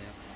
yeah.